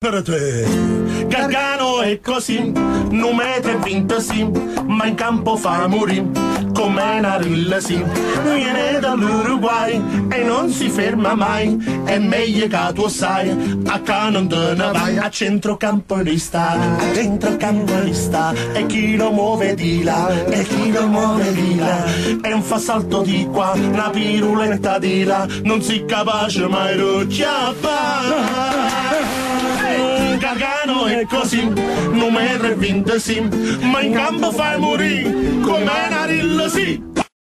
per te. Gargano è così, non metro vinto sì, ma in campo fa morire, come una rilla sì. Viene dall'Uruguay e non si ferma mai, è meglio che tu sai, a ca non te ne vai, a centrocampo li sta, a centrocampo li sta, e chi lo muove di là, e chi lo muove di là, e un fa salto di qua, una piruletta di là, non si capace mai rucciappa. Gargano è così, numero 20 sì, ma in campo fai morire come una rilla sì.